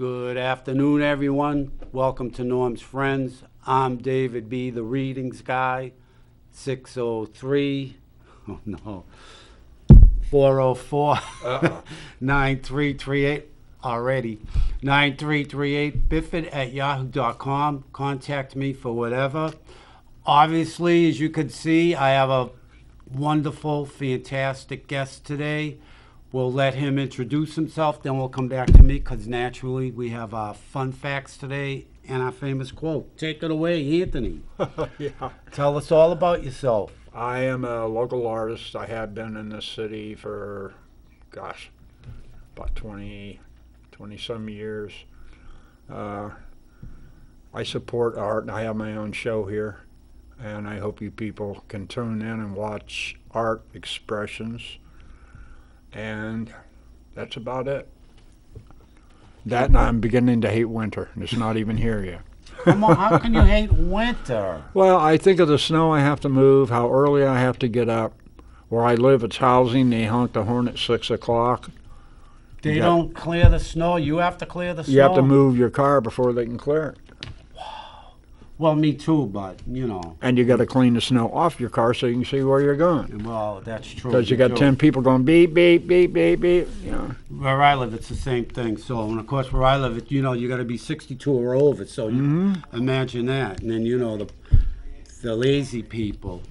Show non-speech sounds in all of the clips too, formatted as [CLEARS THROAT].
Good afternoon, everyone. Welcome to Norm's Friends. I'm David B., the readings guy. 603, [LAUGHS] oh no, 404 [LAUGHS] 9338 already. 9338 bifford at yahoo.com. Contact me for whatever. Obviously, as you can see, I have a wonderful, fantastic guest today. We'll let him introduce himself, then we'll come back to me because naturally we have our fun facts today and our famous quote. Take it away, Anthony. [LAUGHS] yeah. Tell us all about yourself. I am a local artist. I have been in this city for, gosh, about 20, 20 some years. Uh, I support art and I have my own show here. And I hope you people can tune in and watch art expressions. And that's about it. That and I'm beginning to hate winter. and It's not even here yet. Come on, how can you hate winter? Well, I think of the snow I have to move, how early I have to get up. Where I live, it's housing. They honk the horn at six o'clock. They don't clear the snow. You have to clear the snow. You have to move your car before they can clear it, Well, me too, but you know. and you got to clean the snow off your car so you can see where you're going. Well, that's true. Because you got too. ten people going beep beep beep beep beep. You know. Where I live, it's the same thing. So, and of course, where I live, it, you know, you got to be 62 or over. So, you Mm-hmm. imagine that. And then, you know, the the lazy people.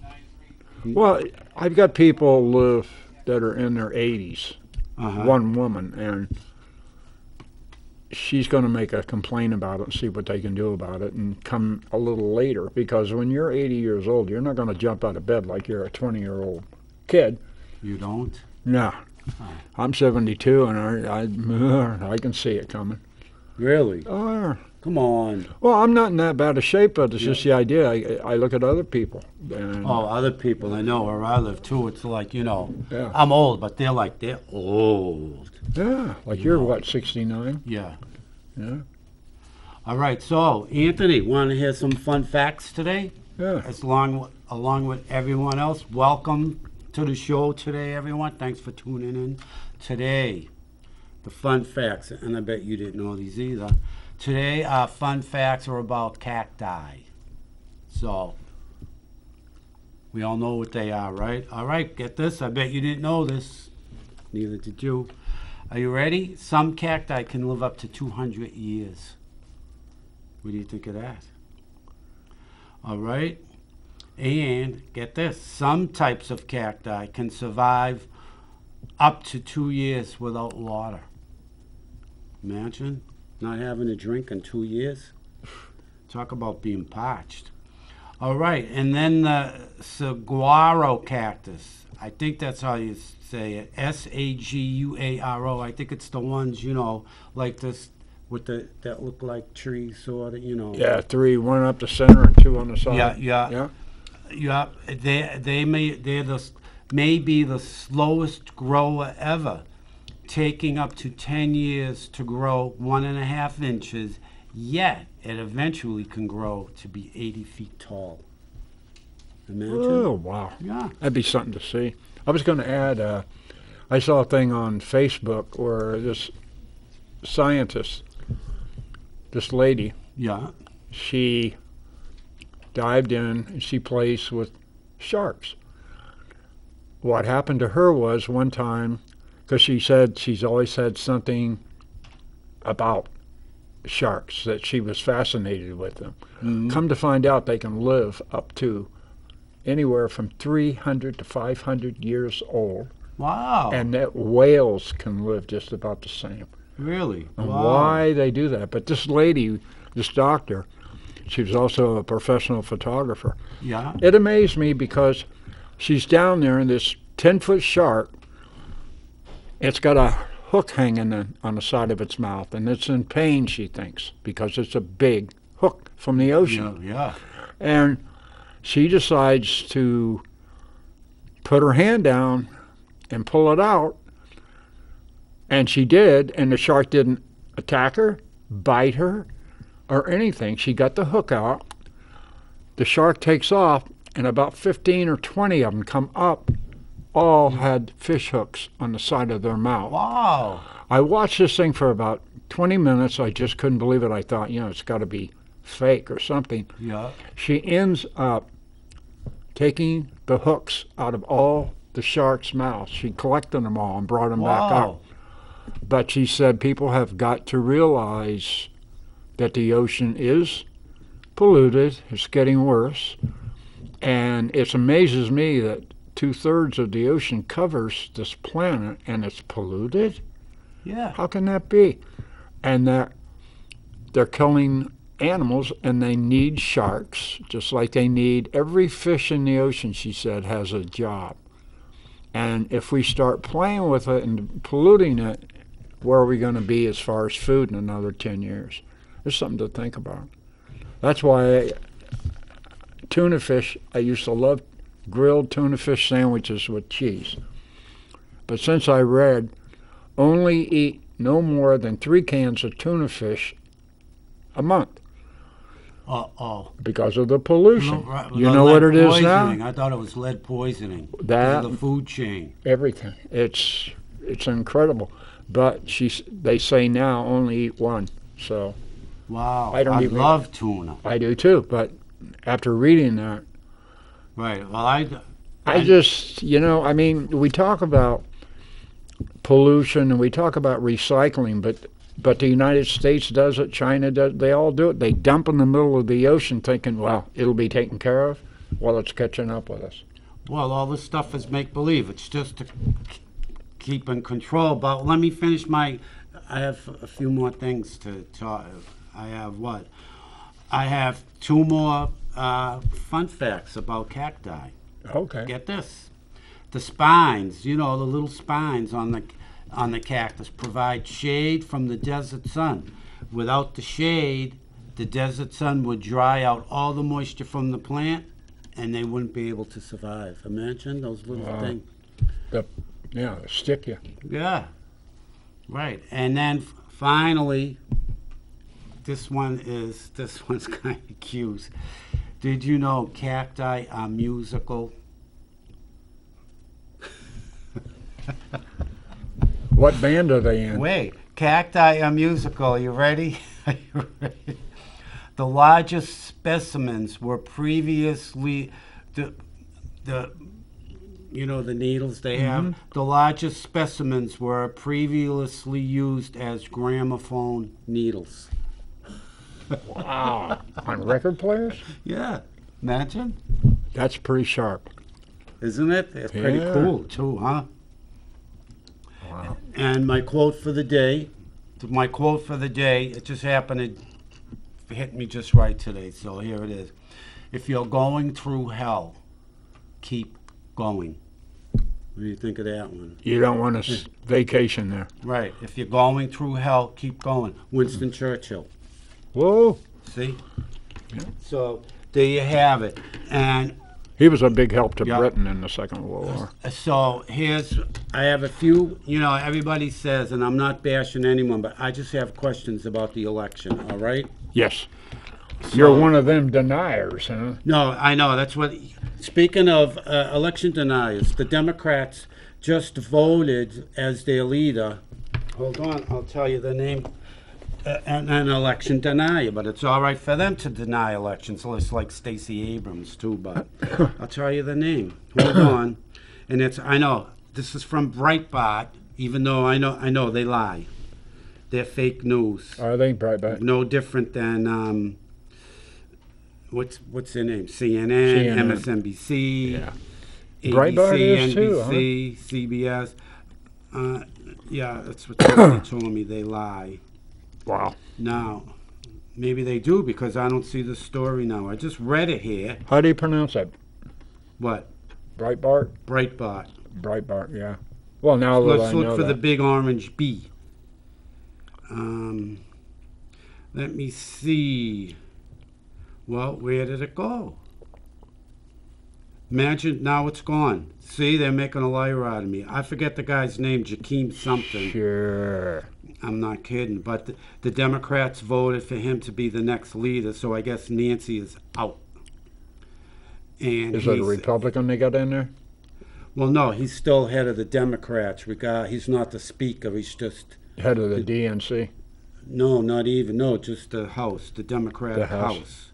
Well, I've got people live that are in their 80s. Uh-huh. One woman, and she's going to make a complaint about it and see what they can do about it, and come a little later because when you're 80 years old, you're not going to jump out of bed like you're a 20 year old kid. You don't? No. I'm 72 and I, I, [LAUGHS] I can see it coming. Really? Oh. Come on. Well, I'm not in that bad a shape, but it's just the idea. I, I look at other people. And Oh, other people I know where I live too. It's like, you know, Yeah. I'm old, but they're like, they're old. Yeah, like you're what, 69? Yeah. Yeah. All right. So, Anthony, want to hear some fun facts today? Yeah. As long, along with everyone else, welcome to the show today, everyone. Thanks for tuning in. Today, the fun facts, and I bet you didn't know these either. Today, our fun facts are about cacti. So, we all know what they are, right? All right, get this. I bet you didn't know this. Neither did you. Are you ready? Some cacti can live up to 200 years. What do you think of that? All right. And get this some types of cacti can survive up to two years without water. Imagine not having a drink in two years. [LAUGHS] Talk about being parched. All right. And then the saguaro cactus. I think that's how you say it. S A G U A R O. I think it's the ones, you know, like this with the that look like trees, sort of, you know. Yeah, three, one up the center and two on the side. Yeah, yeah. Yeah. Yeah, they they may they're the s- may be the slowest grower ever, taking up to ten years to grow one and a half inches. Yet it eventually can grow to be eighty feet tall. Imagine. Oh, wow. Yeah. That'd be something to see. I was going to add, uh, I saw a thing on Facebook where this scientist, this lady, Yeah. she dived in and she plays with sharks. What happened to her was one time, because she said she's always had something about sharks, that she was fascinated with them. Mhm. Come to find out, they can live up to anywhere from 300 to 500 years old, Wow. and that whales can live just about the same. really? And wow. why they do that. But this lady, this doctor, she was also a professional photographer. Yeah. It amazed me because she's down there and this 10 foot shark, it's got a hook hanging on- on the side of its mouth, and it's in pain, she thinks, because it's a big hook from the ocean. Yeah. Yeah. And she decides to put her hand down and pull it out. And she did, and the shark didn't attack her, bite her, or anything. She got the hook out. The shark takes off, and about 15 or 20 of them come up. All had fish hooks on the side of their mouth. Wow. I watched this thing for about 20 minutes. I just couldn't believe it. I thought, you know, it's got to be fake or something. Yeah. She ends up taking the hooks out of all the sharks' mouths. She collected them all and brought them back out. Wow. But she said people have got to realize that the ocean is polluted, it's getting worse. And it amazes me that two thirds of the ocean covers this planet and it's polluted. Yeah. How can that be? And that they're killing animals and they need sharks, just like they need every fish in the ocean, she said, has a job. And if we start playing with it and polluting it, where are we going to be as far as food in another 10 years? There's something to think about. That's why I, tuna fish, I used to love grilled tuna fish sandwiches with cheese. But since I read, only eat no more than three cans of tuna fish a month Uh oh. because of the pollution. No, right, you the know what it is poisoning. now? I thought it was lead poisoning. That the food chain. everything. It's it's incredible. But she's they say now only eat one. So Wow. I don't even- love tuna. I do too. But after reading that, Right. Well, I. I I- just you know I mean we talk about pollution and we talk about recycling, but but the United States does it, China does. They all do it. They dump in the middle of the ocean, thinking, well, it'll be taken care of. Well, it's catching up with us. Well, all this stuff is make believe. It's just to keep in control. But let me finish my. I have a few more things to talk. I have what? I have two more uh, fun facts about cacti. Okay. Get this: the spines. You know, the little spines on the on the cactus provide shade from the desert sun. Without the shade, the desert sun would dry out all the moisture from the plant, and they wouldn't be able to survive. Imagine those little Wow. things. Yeah, stick you. Yeah, right. And then f- finally, this one is this [LAUGHS] one's kind of cute. Did you know cacti are musical? What band are they in? Wait, cacti are musical. You ready? [LAUGHS] Are you ready? The largest specimens were previously the the you know the needles they have. Mm-hmm. The largest specimens were previously used as gramophone needles. Wow. On record players? Yeah, imagine, That's pretty sharp. isn't it? It's pretty Yeah. cool too, huh? Wow. And my quote for the day, my quote for the day, it just happened to hit me just right today. So here it is. If you're going through hell, keep going. What do you think of that one? You don't want to s- vacation there. Right. If you're going through hell, keep going. Winston Churchill. Whoa. See? So there you have it. And He was a big help to Yeah. Britain in the Second World War. So here's, I have a few, you know, everybody says, and I'm not bashing anyone, but I just have questions about the election, all right? Yes. You're one of them deniers, huh? No, I know, that's what, speaking of uh, election deniers, the Democrats just voted as their leader, hold on, I'll tell you the name, uh, an, an election denier, but it's all right for them to deny elections, it's like Stacey Abrams too, but [LAUGHS] I'll tell you the name, hold [COUGHS] on. And it's, I know, this is from Breitbart, even though I know, I know they lie. They're fake news Are they Breitbart? no different than um, what's what's their name? CNN, CNN. MSNBC, Yeah. ABC, Breitbart is too, huh? CBS. Uh, yeah, that's what they [COUGHS] told me. They lie. Wow. Now, maybe they do because I don't see the story now. I just read it here. How do you pronounce it? What? Breitbart? Breitbart. Breitbart, yeah. Well, now Let's I look know for the big orange B. Um, let me see. Well, where did it go? Imagine now it's gone. See, they're making a liar out of me. I forget the guy's name, Jakeem something. Sure. I'm not kidding. But the, the Democrats voted for him to be the next leader, so I guess Nancy is out. And Is that a Republican they got in there? well, no, he's still head of the Democrats. Regard, he's not the speaker. He's just Head of the DNC. No, not even. No, just the House, the Democratic The House. House.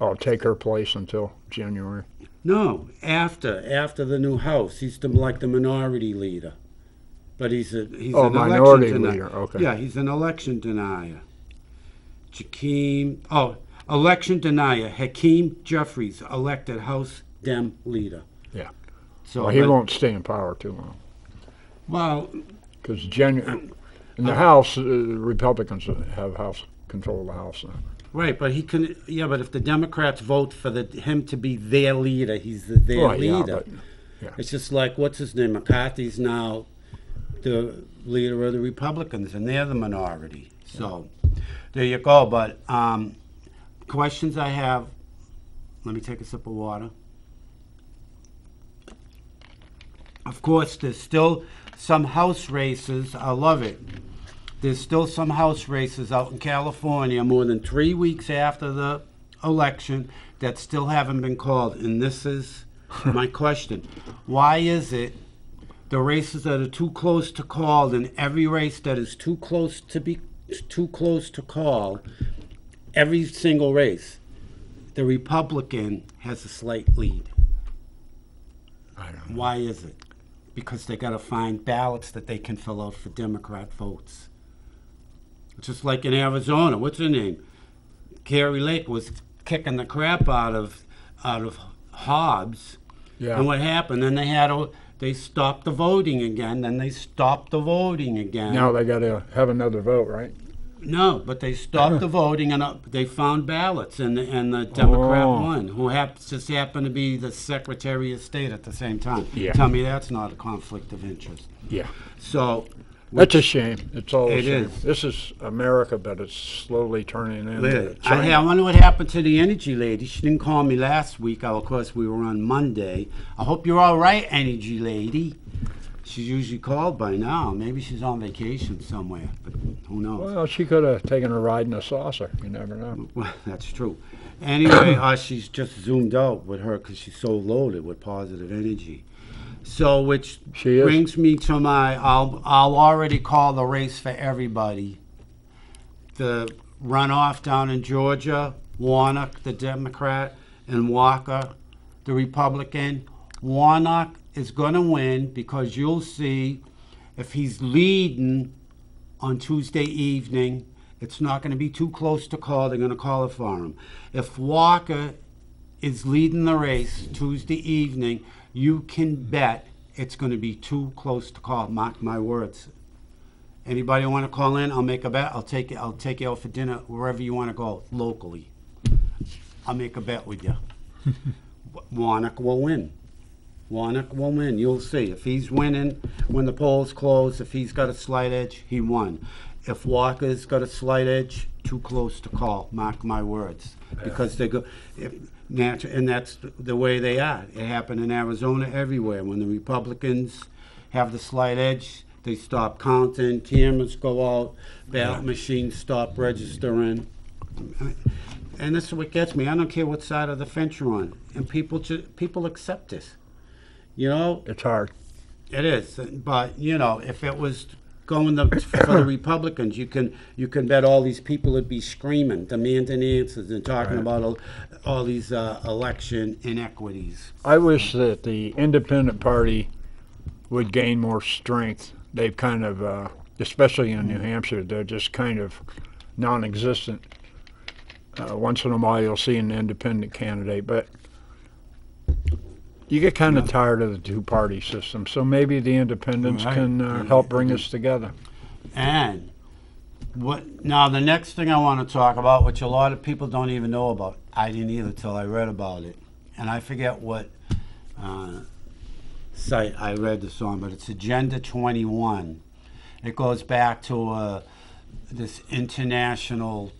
I'll take her place until January. No, after after the new House, he's the, like the minority leader. But he's a he's Oh, an minority election denier. leader, okay. Yeah, he's an election denier. Jakeem, oh, election denier. Hakeem Jeffries, elected House Dem leader. Yeah. So Well, he but- won't stay in power too long. Well, Because Janu- in the House, uh, Republicans have House control of the House now. right, but he can. Yeah, but if the Democrats vote for the him to be their leader, he's the, their yeah, leader. but- It's just like what's his name? McCarthy's now the leader of the Republicans, and they're the minority. So there you go. But um, questions I have. Let me take a sip of water. Of course, there's still some house races. I love it. There's still some house races out in California more than three weeks after the election that still haven't been called. And this is my [LAUGHS] question. Why is it the races that are too close to call and every race that is too close to be too close to call, every single race, the Republican has a slight lead? I don't know. Why is it? Because they got to find ballots that they can fill out for Democrat votes. Just like in Arizona, what's her name? Kari Lake was kicking the crap out of out of Hobbs, Yeah. and what happened? Then they had a, they stopped the voting again. Then they stopped the voting again. Now they got to have another vote, right? No, but they stopped the [LAUGHS] voting and uh, they found ballots, and the, and the Democrat Oh. won, who happens just happened to be the Secretary of State at the same time. Yeah. Tell me that's not a conflict of interest. Yeah. So, That's a shame. It's all a It shame. is. This is America, but it's slowly turning into I, China. I wonder what happened to the energy lady. She didn't call me last week. Of course, we were on Monday. I hope you're all right, energy lady. She's usually called by now. Maybe she's on vacation somewhere, but who knows? Well, she could have taken a ride in a saucer. You never know. Well, [LAUGHS] that's true. Anyway, uh, she's just zoomed out with her because she's so loaded with positive energy. So, which She is. brings me to my, I'll, I'll already call the race for everybody. The runoff down in Georgia, Warnock, the Democrat, and Walker, the Republican. Warnock is going to win because you'll see if he's leading on Tuesday evening, it's not going to be too close to call. They're going to call it for him. If Walker is leading the race Tuesday evening, you can bet it's going to be too close to call. Mark my words. Anybody want to call in? I'll make a bet. I'll take it. I'll take you out for dinner wherever you want to go locally. I'll make a bet with you. [LAUGHS] Warnock will win. Warnock will win. You'll see. If he's winning when the polls close, if he's got a slight edge, he won. If Walker's got a slight edge, too close to call. Mark my words. Because they go, if, natu- and that's the way they are. It happened in Arizona everywhere. When the Republicans have the slight edge, they stop counting, cameras go out, ballot machines stop registering. And this is what gets me. I don't care what side of the fence you're on, and people ju- people accept this. You know, It's hard. it is. But you know, if it was going the, for the Republicans, you can you can bet all these people would be screaming, demanding answers, and talking Right. about all, all these uh, election inequities. I wish that the independent party would gain more strength. They've kind of, uh, especially in New Hampshire, they're just kind of non-existent. Uh, once in a while, you'll see an independent candidate, but you get kind of tired of the two-party system. So maybe the independents Right. can uh, help bring us together. And what now the next thing I want to talk about, which a lot of people don't even know about, I didn't either till I read about it, and I forget what uh, site I read this on, but it's Agenda 21. It goes back to uh, this international,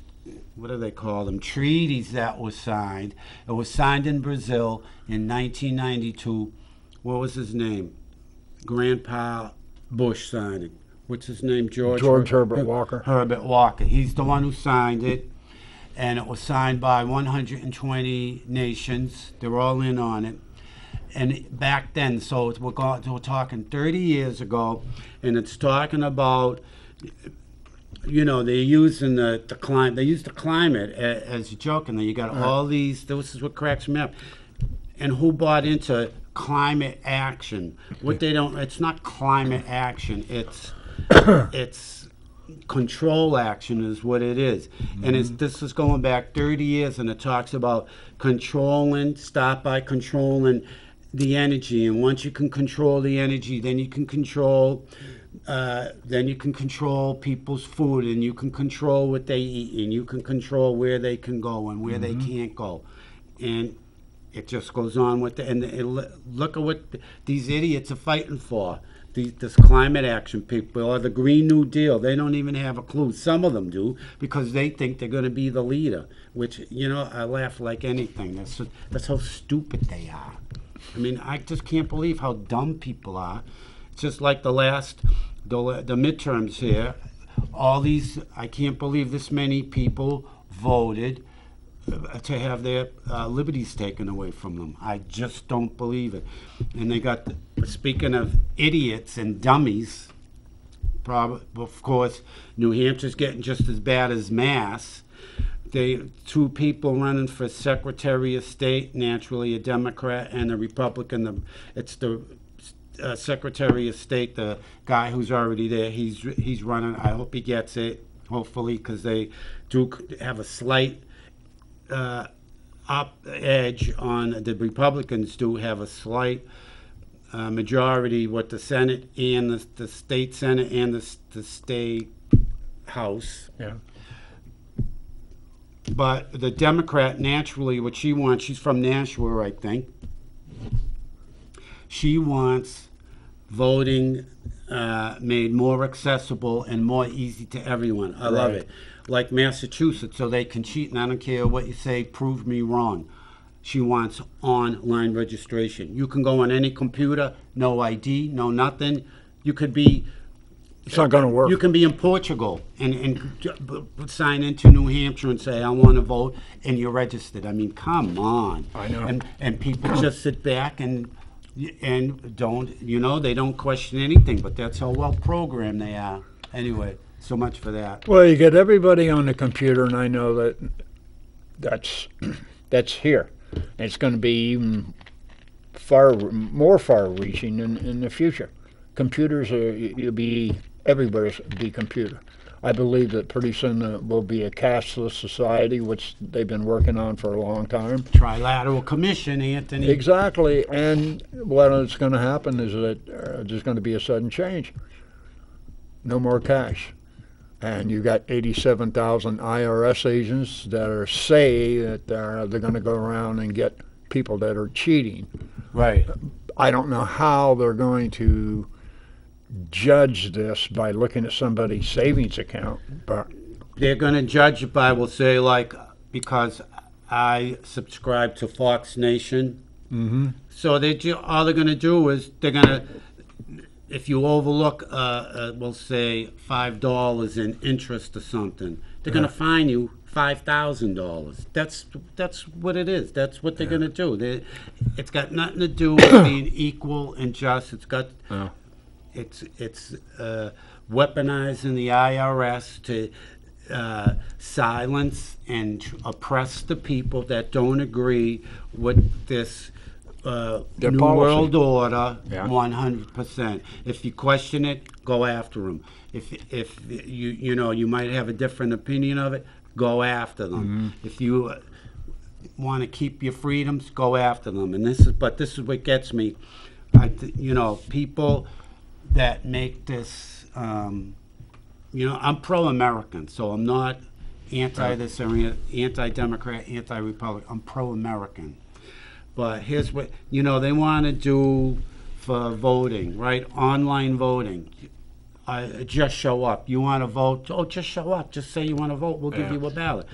what do they call them, treaties that was signed. It was signed in Brazil in 1992. What was his name? Grandpa Bush signed it. What's his name? George. George Herbert Walker. Herbert Walker. He's the one who signed it, and it was signed by 120 nations. They're all in on it, and back then, so we're going, we're talking 30 years ago, and it's talking about, you know, they're using the, the climate, they use the climate as, as a joke, and then you got all these, this is what cracks me up. And who bought into climate action? What they don't, it's not climate action, it's, [COUGHS] it's control action is what it is. And it's, this is going back 30 years, and it talks about controlling, stop by controlling the energy. And once you can control the energy, then you can control. Uh, then you can control people's food, and you can control what they eat, and you can control where they can go and where they can't go, and it just goes on with the, and it, look at what these idiots are fighting for. These, this climate action people or the Green New Deal, they don't even have a clue. Some of them do because they think they're going to be the leader. Which you know, I laugh like anything. That's that's how stupid they are. I mean, I just can't believe how dumb people are. It's just like the last the the midterms here. All these, I can't believe this many people voted to have their uh, liberties taken away from them. I just don't believe it. And they got, speaking of idiots and dummies, of course, New Hampshire's getting just as bad as Mass. They two people running for Secretary of State, naturally a Democrat and a Republican. The, it's the uh, Secretary of State, the guy who's already there. He's he's running. I hope he gets it. Hopefully, because they do have a slight uh, up edge on the Republicans do have a slight uh, majority with the Senate and the, the state Senate and the, the state House. Yeah. But the Democrat, naturally, what she wants, she's from Nashua, I think. She wants voting uh, made more accessible and more easy to everyone. I love it. Like Massachusetts, so they can cheat, and I don't care what you say, prove me wrong. She wants online registration. You can go on any computer, no ID, no nothing. You could be It's not going to work. you can be in Portugal and, and j- b- b- sign into New Hampshire and say, I want to vote, and you're registered. I mean, come on. I know. And, and people just sit back and, and don't, you know, they don't question anything, but that's how well programmed they are. Anyway, so much for that. Well, you get everybody on the computer, and I know that that's [CLEARS THROAT] that's here. And it's going to be even far more far-reaching in, in the future. Computers are you- you'll be everybody's be computer. I believe that pretty soon uh, will be a cashless society, which they've been working on for a long time. Trilateral Commission, Anthony. Exactly, and what is going to happen is that uh, there's going to be a sudden change. No more cash, and you got 87,000 IRS agents that are say that they're, they're going to go around and get people that are cheating. Right. I don't know how they're going to judge this by looking at somebody's savings account, but They're going to judge it by, we'll say, like, because I subscribe to Fox Nation. mm-hmm. So they all they're going to do is they're going to, if you overlook, uh, uh, we'll say five dollars in interest or something, they're going to fine you five thousand dollars. That's that's what it is. That's what they're going to do. They, it's got nothing to do [COUGHS] with being equal and just. It's got Oh. it's it's uh, weaponizing the IRS to uh, silence and oppress the people that don't agree with this uh, Their new policy. world order. Yeah. One hundred percent. If you question it, go after them. If if you you know you might have a different opinion of it, go after them. Mm-hmm. If you uh, want to keep your freedoms, go after them. And this is, but this is what gets me. I, th- you know, people that make this. Um, you know, I'm pro-American, so I'm not anti this or an- anti-Democrat, anti-Republican. I'm pro-American. But here's what you know they want to do for voting, right? Online voting. I uh, just show up. You want to vote? Oh, just show up. Just say you want to vote. We'll give Yeah. you a ballot.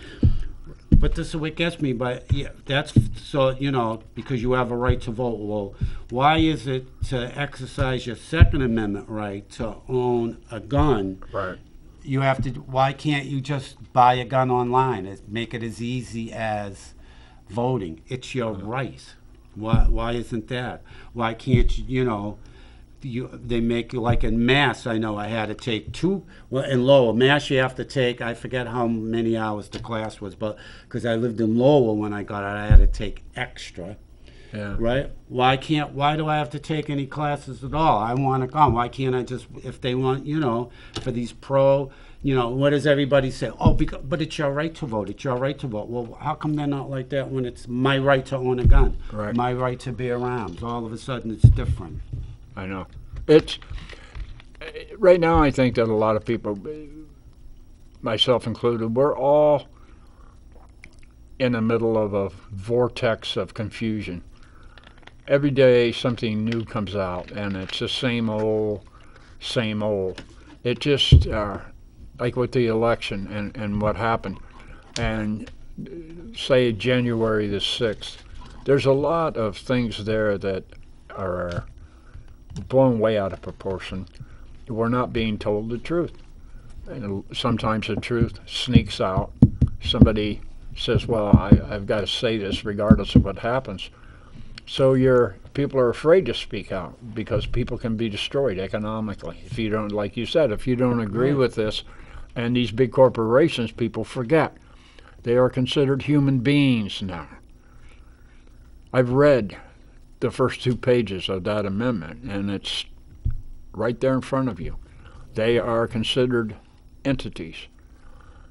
But this is what gets me. But yeah, that's so you know because you have a right to vote. Well, why is it to exercise your Second Amendment right to own a gun? right. You have to. Why can't you just buy a gun online? Make it as easy as voting. It's your right. Why, why isn't that? Why can't you, you know, you, they make you like in mass, I know I had to take two, well, in Lowell, mass you have to take, I forget how many hours the class was, but, because I lived in Lowell when I got out, I had to take extra, Yeah. right? Why can't, why do I have to take any classes at all? I want to come, why can't I just, if they want, you know, for these pro, you know, what does everybody say? Oh, because, but it's your right to vote, it's your right to vote. Well, how come they're not like that when it's my right to own a gun? Right. My right to bear arms, all of a sudden it's different. I know. It's right now. I think that a lot of people, myself included, we're all in the middle of a vortex of confusion. Every day, something new comes out, and it's the same old, same old. It just uh, like with the election and and what happened, and say January the sixth. There's a lot of things there that are blown way out of proportion. We're not being told the truth. And sometimes the truth sneaks out. Somebody says, "Well, I, I've got to say this regardless of what happens." So your people are afraid to speak out because people can be destroyed economically if you don't, like you said, if you don't agree with this. And these big corporations, people forget they are considered human beings now. I've read the first two pages of that amendment, and it's right there in front of you. They are considered entities.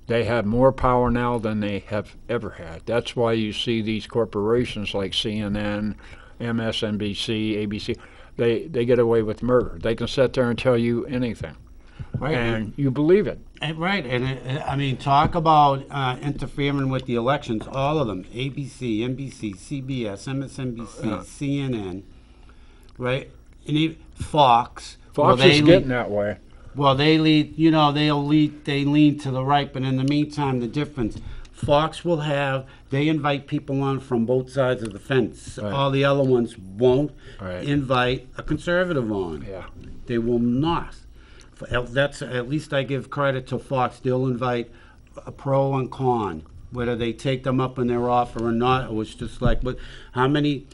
They have more power now than they have ever had. That's why you see these corporations like CNN, MSNBC, ABC. They they get away with murder. They can sit there and tell you anything, Right. and you believe it. And- Right, and it, I mean, talk about uh, interfering with the elections. All of them: ABC, NBC, CBS, MSNBC, Yeah. CNN, right? And even Fox. Fox they is getting that way. Well, they lead. You know, they'll lead. They lean to the right, but in the meantime, the difference. Fox will have. They invite people on from both sides of the fence. Right. All the other ones won't Right. invite a conservative on. Yeah. They will not. That's at least I give credit to Fox. They'll invite a pro and con, whether they take them up in their offer or not. It was just like, but how many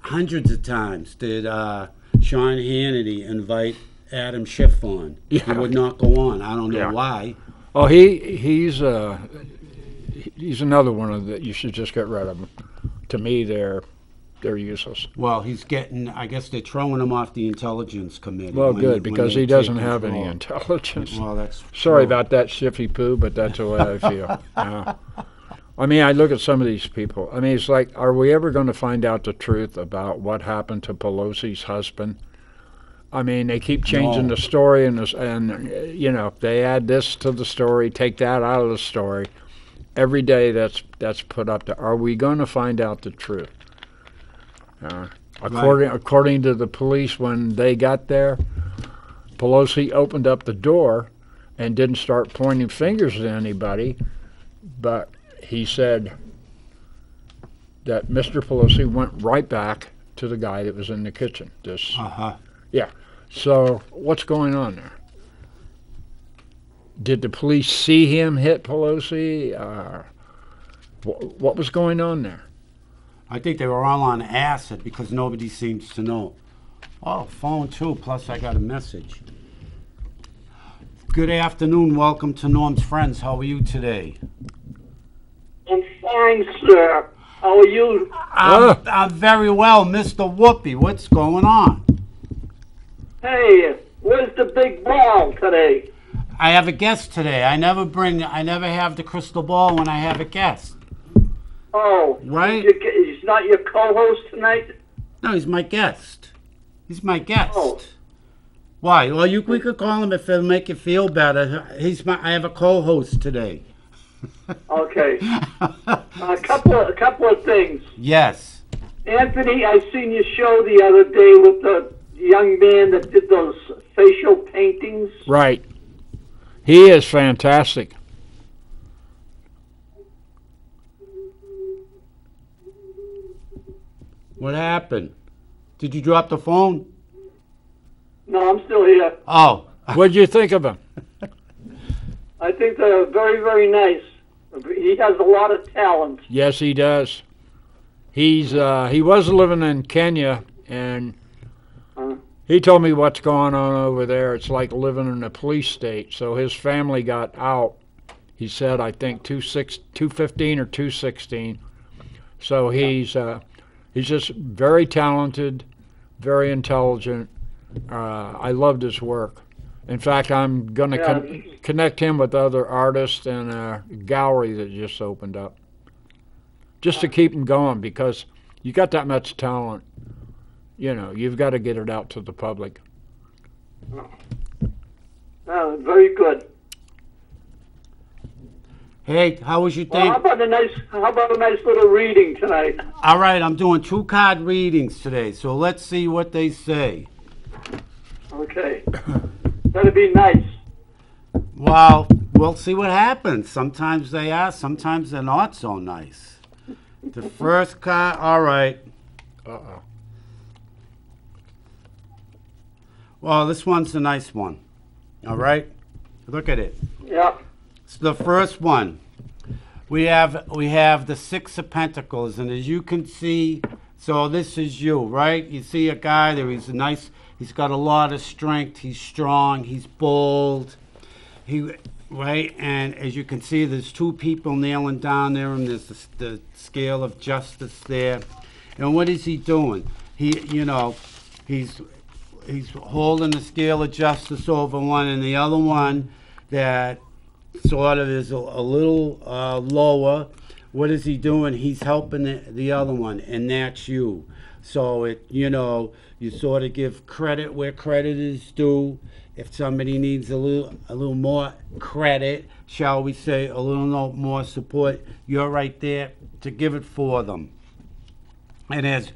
hundreds of times did uh, Sean Hannity invite Adam Schiff on? He would not go on. I don't know Yeah. why. Oh, he he's uh he's another one of that you should just get rid of him. To me, they're they're useless. Well, he's getting. I guess they're throwing him off the intelligence committee. Well, when- good because he doesn't have any intelligence. Well, that's Sorry true. about that, Shiffy Poo, but that's the way I [LAUGHS] feel. Yeah. I mean, I look at some of these people. I mean, it's like, are we ever going to find out the truth about what happened to Pelosi's husband? I mean, they keep changing No. the story, and this, and you know, they add this to the story, take that out of the story. Every day, that's that's put up there. Are we going to find out the truth? Uh, according according to the police, when they got there, Pelosi opened up the door and didn't start pointing fingers at anybody, but he said that Mr. Pelosi went right back to the guy that was in the kitchen. This, Uh huh. Yeah. So what's going on there? Did the police see him hit Pelosi? Uh, wh- what was going on there? I think they were all on acid because nobody seems to know. Oh, phone too. Plus, I got a message. Good afternoon. Welcome to Norm's Friends. How are you today? I'm fine, sir. How are you? I'm, ah. I'm very well, Mr. Whoopi. What's going on? Hey, where's the big ball today? I have a guest today. I never bring. I never have the crystal ball when I have a guest. Oh, Right. you, he's not your co-host tonight. No, he's my guest. He's my guest. Oh. Why? Well, you we could call him if it'll make you feel better. He's my. I have a co-host today. [LAUGHS] Okay. a couple, of, a couple of things. yes. Anthony, I seen your show the other day with the young man that did those facial paintings. Right. He is fantastic. What happened? Did you drop the phone? No, I'm still here. Oh, [LAUGHS] What'd you think of him? I think they're very, very nice. He has a lot of talent. Yes, he does. He's uh, he was living in Kenya, and Uh. he told me what's going on over there. It's like living in a police state. So his family got out. He said, I think two six two fifteen or two sixteen. So he's uh, he's just very talented, very intelligent. Uh, I loved his work. In fact, I'm going to Yeah. con- connect him with other artists and a gallery that just opened up just to keep him going because you got that much talent. You know, you've got to get it out to the public. Uh, very good. Hey, how was your Well, how about a nice, how about a nice little reading tonight? All right, I'm doing two card readings today, so let's see what they say. Okay. [COUGHS] That'd be nice. Well, we'll see what happens. Sometimes they are, sometimes they're not so nice. The [LAUGHS] first card, all right. Uh oh. Well, this one's a nice one. All right? Look at it. Yeah. The first one. We have we have the six of pentacles, and as you can see, so this is you, right? You see a guy there. He's a nice. He's got a lot of strength. He's strong. He's bold. He right, and as you can see, there's two people kneeling down there, and there's the, the scale of justice there. And what is he doing? He, you know, he's he's holding the scale of justice over one, and the other one that sort of is a, a little uh, lower. What is he doing? He's helping the, the other one, and that's you. So it, you know, you sort of give credit where credit is due. If somebody needs a little, a little more credit, shall we say, a little more support, you're right there to give it for them. And as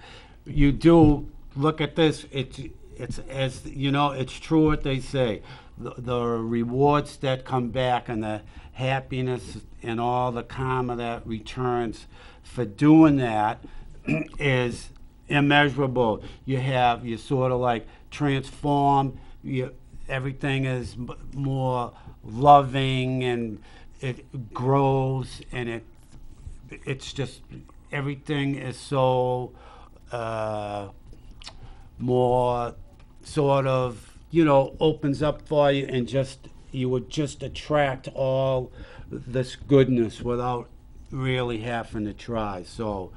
you do look at this, it's it's as you know, it's true what they say. The, rewards that come back and the happiness and all the karma that returns for doing that [CLEARS THROAT] is immeasurable. You have you sort of like transform. You everything is more loving and it grows and it it's just everything is so uh, more sort of you know opens up for you and just you would just attract all this goodness without really having to try. So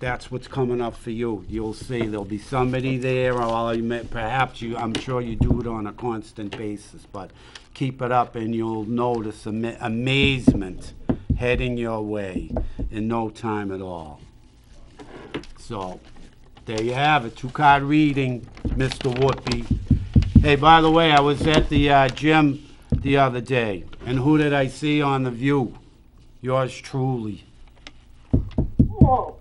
that's what's coming up for you. You'll see there'll be somebody there or perhaps you i'm sure you do it on a constant basis but keep it up and you'll notice ama- amazement heading your way in no time at all. So there you have it. Two card reading mr whoopi hey by the way i was at the uh, gym the other day and who did i see on the view yours truly Oh.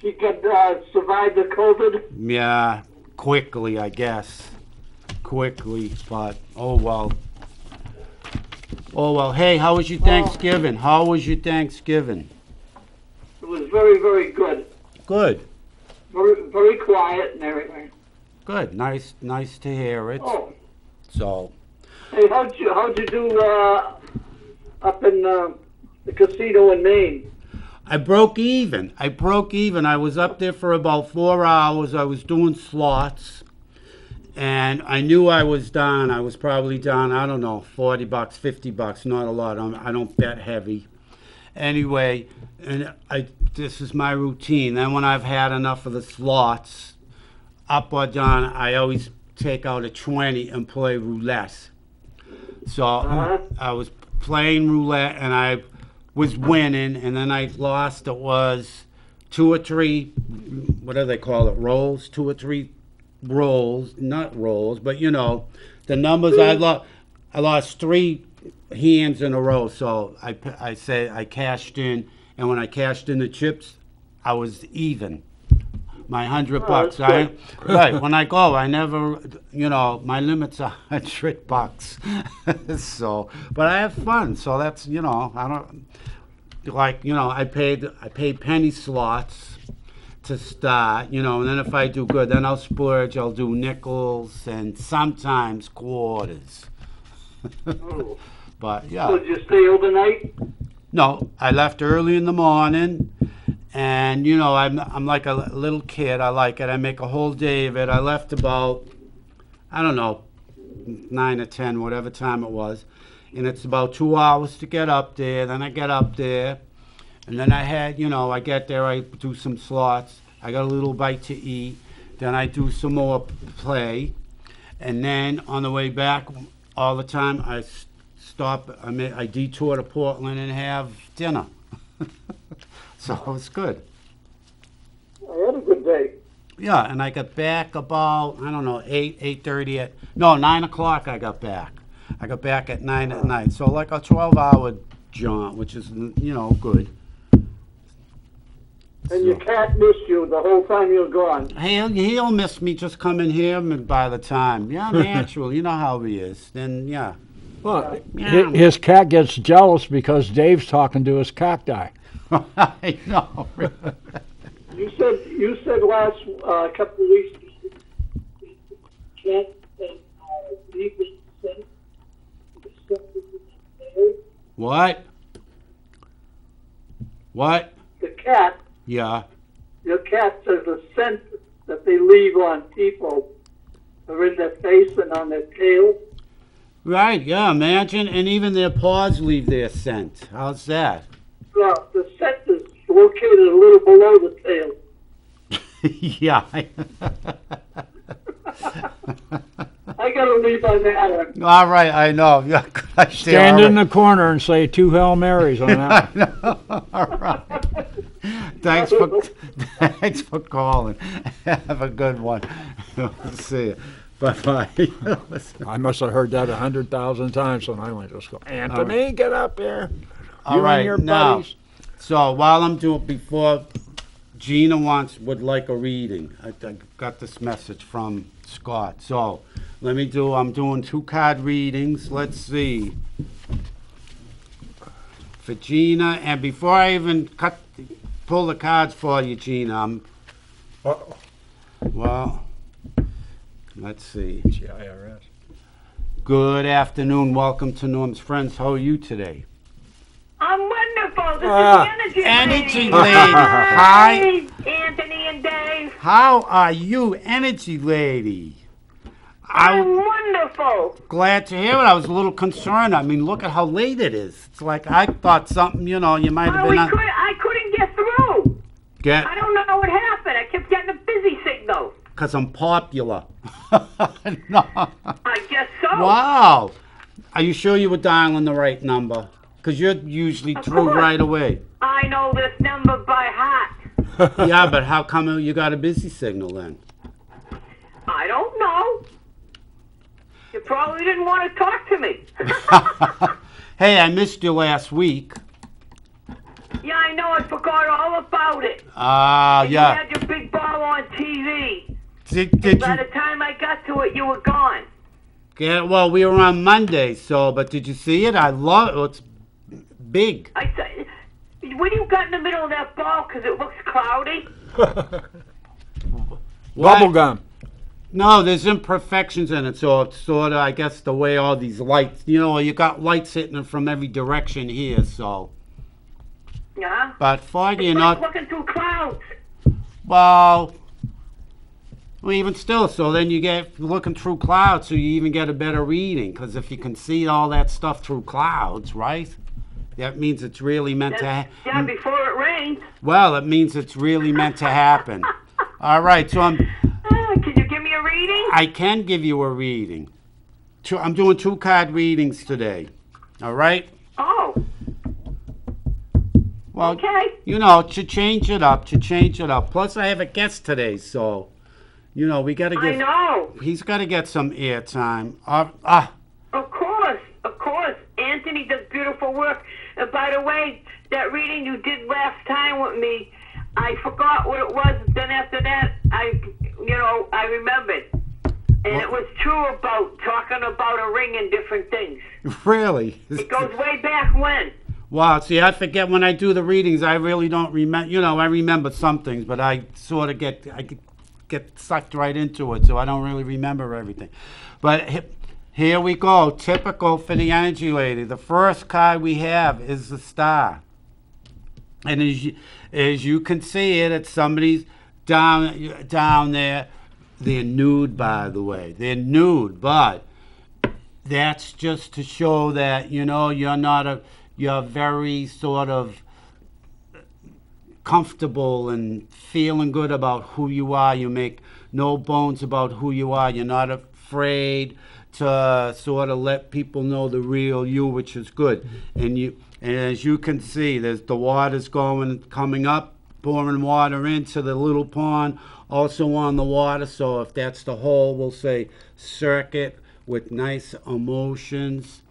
She could uh, survive the COVID. Yeah, quickly, I guess. Quickly, but oh well. Oh well. Hey, how was your Thanksgiving? How was your Thanksgiving? It was very, very good. Good. Very, very quiet and everything. Good. Nice. Nice to hear it. Oh. So, Hey, how'd you how'd you do uh, up in uh, the casino in Maine? I broke even. I broke even. I was up there for about four hours. I was doing slots, and I knew I was down. I was probably down. I don't know, forty bucks, fifty bucks. Not a lot. I'm, I don't bet heavy. Anyway, and I this is my routine. Then when I've had enough of the slots, up or down, I always take out a twenty and play roulette. So Uh-huh. I was playing roulette and I was winning, and then I lost. It was two or three, what do they call it? Rolls, two or three rolls, not rolls, but you know, the numbers I lost. I lost three hands in a row. So I, I say I cashed in, and when I cashed in the chips, I was even. My hundred Oh, bucks. I, [LAUGHS] right when I go, I never, you know, my limit's a hundred [LAUGHS] bucks. [LAUGHS] so, but I have fun. So that's you know, I don't like you know, I paid I paid penny slots to start, you know, and then if I do good, then I'll splurge. I'll do nickels and sometimes quarters. Oh. But yeah. So did you stay overnight? No, I left early in the morning, And you know, I'm I'm like a little kid. I like it. I make a whole day of it. I left about I don't know nine or ten, whatever time it was, and it's about two hours to get up there. Then I get up there, and then I had you know I get there. I do some slots. I got a little bite to eat. Then I do some more play, and then on the way back, all the time I stop. I may, I detour to Portland and have dinner. [LAUGHS] [LAUGHS] so it's good. I had a good day. Yeah, and I got back about I don't know eight eight thirty at no nine o'clock. I got back. I got back at nine at night. So like a twelve hour jaunt, which is you know good. And your cat missed you the whole time you were gone. He'll he'll miss me just coming here m- by the time. Yeah, [LAUGHS] natural. you know how he is. Then yeah. Well, Yeah. his cat gets jealous because Dave's talking to his cacti. [LAUGHS] I know. You said you said last uh, couple of weeks. Cat and uh, leave it sent. what? What? The cat, Yeah. your cat says the scent that they leave on people are in their face and on their tail. Right. Yeah. Imagine, and even their paws leave their scent. How's that? Uh, the scent is located a little below the tail. [LAUGHS] yeah. [LAUGHS] I gotta leave on that. one. All right, I know. [LAUGHS] Yeah, good idea. Stand All in the corner and say two Hail Marys on that. right. All right. Thanks for thanks for calling. Have a good one. See you. Bye bye. I must have heard that a hundred thousand times when I went to school. Anthony, get up here. All you right, and your now. buddies. So while I'm doing before Gina wants would like a reading. I, I got this message from Scott. So let me do. I'm doing two card readings. Let's see. For Gina, and before I even cut, pull the cards for you, Gina, I'm Uh-oh. well. Let's see. GIRS. Good afternoon. Welcome to Norm's Friends. How are you today? I'm wonderful. This Ah, is the energy, Energy lady. Hi. Hi, Anthony and Dave. How are you, Energy Lady? I'm I'm wonderful. glad to hear it. I was a little concerned. I mean, look at how late it is. It's like I thought something, you know, you might have Oh, we been could, on. I couldn't get through. Get I don't know what happened. I kept getting a busy signal. because I'm popular. [LAUGHS] no. I guess so. Wow. Are you sure you were dialing the right number? Because you're usually Of through course. right away. I know this number by heart. [LAUGHS] yeah, but how come you got a busy signal then? I don't know. You probably didn't want to talk to me. [LAUGHS] hey, I missed you last week. yeah, I know. I forgot all about it. Ah, You yeah. You had your big ball on TV. Did, did By you the time I got to it, you were gone. get well? We were on Monday, so but did you see it? I love it. It's big. I said, when you got in the middle of that ball, because it looks cloudy. [LAUGHS] Bubble gum. No, there's imperfections in it, so it's sort of, I guess, the way all these lights, you know, you got lights hitting from every direction here, so. Yeah. But foggy It's enough, like looking through clouds. well, well, even still, so then you get looking through clouds, so you even get a better reading, because if you can see all that stuff through clouds, right? That means it's really meant to. That's, Ha- yeah, before it rains. well, it means it's really meant to happen. [LAUGHS] All right, so I'm. Ah, can you give me a reading? I can give you a reading. Two, I'm doing two card readings today. All right. Oh, Well, okay. you know, to change it up, to change it up. Plus, I have a guest today, so you know we got to get. I know. He's got to get some airtime. Uh, ah, Of course, of course. Anthony does beautiful work. And by the way, that reading you did last time with me, I forgot what it was. Then after that, I, you know, I remembered. And it was true about talking about a ring and different things. [LAUGHS] really? It goes way back when. wow. See, I forget when I do the readings. I really don't remember. You know, I remember some things, but I sort of get I get, get sucked right into it, so I don't really remember everything. But here we go. Typical for the energy lady. The first card we have is the star. And as you, as you can see it, it's somebody's down down there. They're nude, by the way. They're nude, but that's just to show that you know you're not a you're very sort of comfortable and feeling good about who you are. You make no bones about who you are. You're not afraid to uh, sort of let people know the real you, which is good. And you and as you can see, there's the water's going coming up, pouring water into the little pond, also on the water. So if that's the whole, we'll say circuit with nice emotions.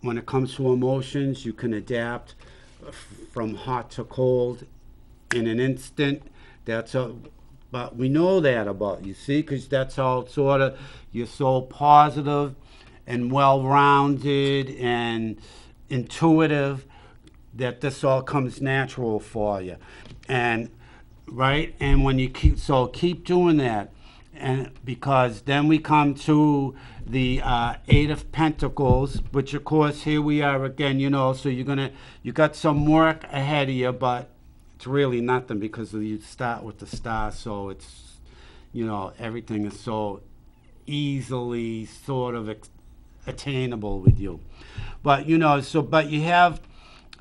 When it comes to emotions, you can adapt uh, from hot to cold in an instant. That's a, but we know that about you, see, because that's all sort of you're so positive and well-rounded and intuitive that this all comes natural for you, and right, and when you keep so keep doing that, and because then we come to the uh, eight of pentacles which of course here we are again you know so you're gonna you got some work ahead of you but it's really nothing because you start with the star so it's you know everything is so easily sort of attainable with you but you know so but you have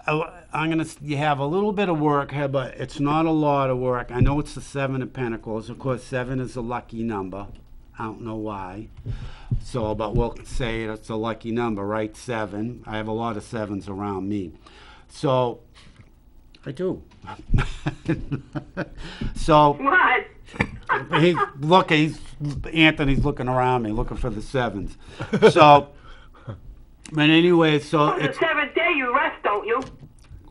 I'm gonna. You have a little bit of work here, but it's not a lot of work. I know it's the seven of Pentacles. Of course, seven is a lucky number. I don't know why. So, but we'll say it's a lucky number, right? Seven. I have a lot of sevens around me. So, I do. [LAUGHS] so What? [LAUGHS] he's looking. He's Anthony's looking around me, looking for the sevens. So, [LAUGHS] but anyway, so On the it's seventh day, you rest, don't you?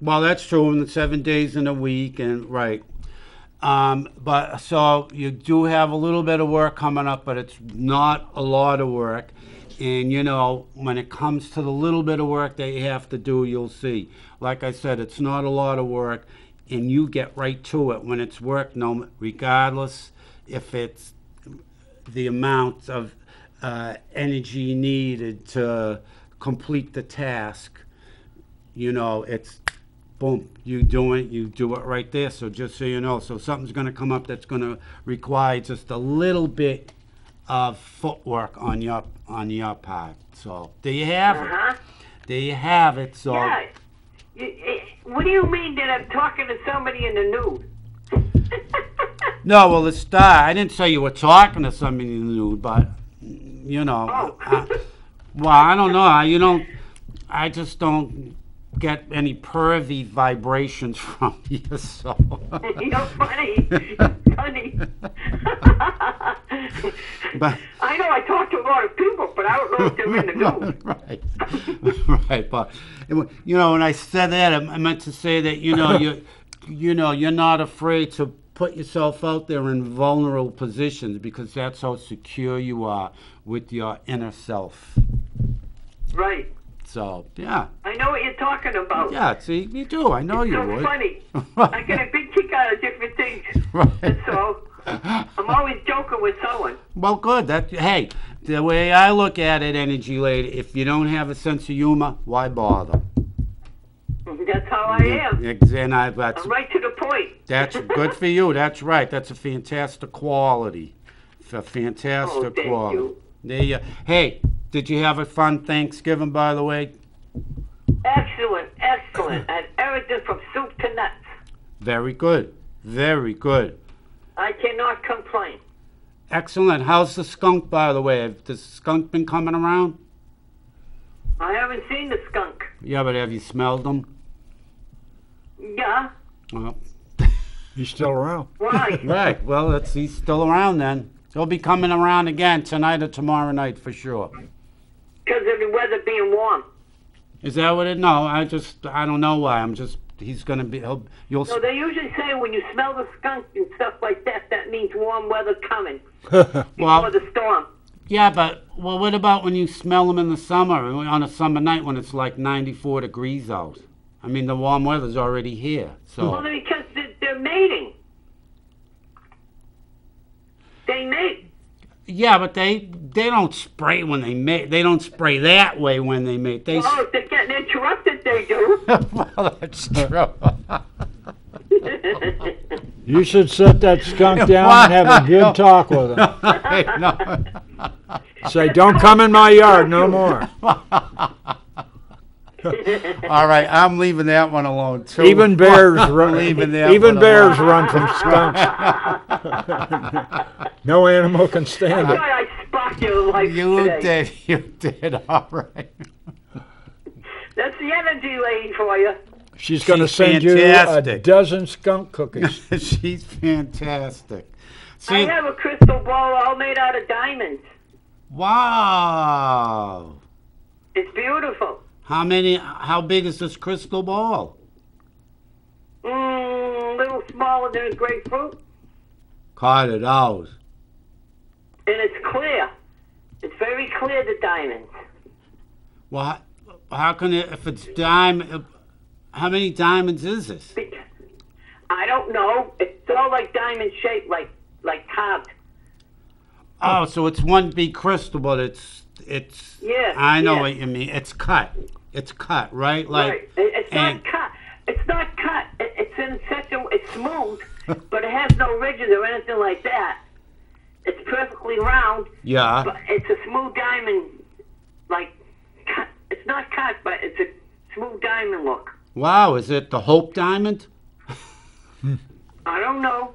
well, that's true. In the seven days in a week, and right. Um, but so you do have a little bit of work coming up, but it's not a lot of work. And you know, when it comes to the little bit of work that you have to do, you'll see. Like I said, it's not a lot of work, and you get right to it when it's work. No, regardless if it's the amount of uh, energy needed to complete the task you know, it's boom, you do it, you do it right there. So just so you know, so something's going to come up that's going to require just a little bit of footwork on your on your part. So there you have it. Uh-huh. There you have it. So Yeah. What do you mean that I'm talking to somebody in the nude? [LAUGHS] no, well, the star. I didn't say you were talking to somebody in the nude, but you know, Oh. uh, well, I don't know. I- You don't. I just don't get any pervy vibrations from [LAUGHS] you. So. [LAUGHS] You're funny. funny. But- [LAUGHS] I know I talk to a lot of people, but I don't know if they're in the nude. right, right. But you know, when I said that, I I meant to say that you know you, you know, you're not afraid to put yourself out there in vulnerable positions because that's how secure you are with your inner self. Right. So yeah, I know what you're talking about. yeah. See, you do. I know It's you so would. funny. [LAUGHS] I get a big kick out of different things. [LAUGHS] Right. And so I'm always joking with someone. Well, good. That hey, the way I look at it, energy lady. If you don't have a sense of humor, why bother? That's how I am. And I, that's I'm right to the point. That's good for you. That's right. That's a fantastic quality. It's a fantastic Oh, quality. you. There you. Hey, did you have a fun Thanksgiving, by the way? Excellent, excellent. and everything from soup to nuts. Very good. Very good. I cannot complain. Excellent. How's the skunk, by the way? Have the skunk been coming around? I haven't seen the skunk. Yeah, but have you smelled them? Yeah. Well, [LAUGHS] He's still around. Why? [LAUGHS] right. Well, that's, he's still around then. He'll be coming around again tonight or tomorrow night for sure. Because of the weather being warm. Is that what it? No, I just I don't know why. I'm just he's gonna be. He'll, you'll. So they usually say when you smell the skunk and stuff like that, that means warm weather coming [LAUGHS] well, for the storm. Yeah, but well, what about when you smell them in the summer on a summer night when it's like 94 degrees out? I mean, the warm weather's already here. So. Well, because they're, they're mating. They mate. Yeah, but they they don't spray when they mate. They don't spray that way when they mate. They Oh, if they're getting interrupted, they do. [LAUGHS] well, that's true. [LAUGHS] You should set that skunk [LAUGHS] down and have a good talk with him. No. Say, don't come in my yard no more. [LAUGHS] All right, I'm leaving that one alone too. Even bears [LAUGHS] run. Leaving that Even one bears alone. run from skunks. [LAUGHS] no animal can I stand thought it. I sparked your life You today. did, you did. All right. That's the energy lady for you. She's going to She's send you a dozen skunk cookies. She's fantastic. I have a crystal ball all made out of diamonds. wow. It's beautiful. How many? How big is this crystal ball? Mmm, a little smaller than a grapefruit. Cut it out. And it's clear. It's very clear, the diamonds. Well, how, how can it? If it's diamond, how many diamonds is this? I don't know. It's all like diamond shaped, like like carved. Oh, so it's one big crystal, but it's it's. Yeah, I know yeah. what you mean. It's cut. It's cut, right? Like. right. It- It's not cut. It's not cut. It- It's in such a. It's smooth, [LAUGHS] but it has no ridges or anything like that. It's perfectly round, Yeah. but it's a smooth diamond. Like, cut. It's not cut, but it's a smooth diamond look. Wow. Is it the Hope Diamond? [LAUGHS] I don't know.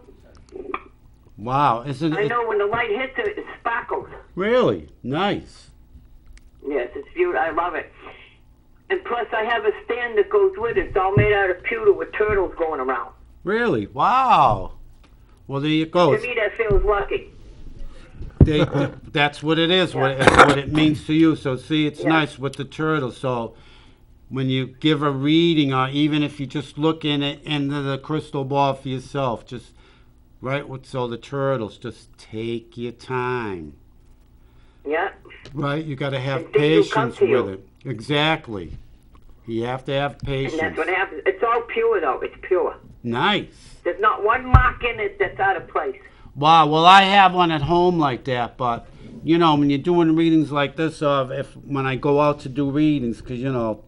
Wow. Isn't I it know when the light hits it, it sparkles. really nice? Yes, it's beautiful. I love it. And plus, I have a stand that goes with it. It's all made out of pewter with turtles going around. Really? Wow. Well, there you go. To me, that feels lucky. They, that's what it is. What, it's what it means to you. So see, it's Yeah. nice with the turtle. So when you give a reading, or even if you just look in it into the crystal ball for yourself, just right. With so the turtles, just take your time. Yeah. Right. You got to have And things will come patience you. with it. Exactly. You have to have patience. And that's what happens. It's all pure, though. It's pure. Nice. There's not one mark in it that's out of place. Wow. Well, I have one at home like that, but you know, when you're doing readings like this, of if when I go out to do readings, because you know,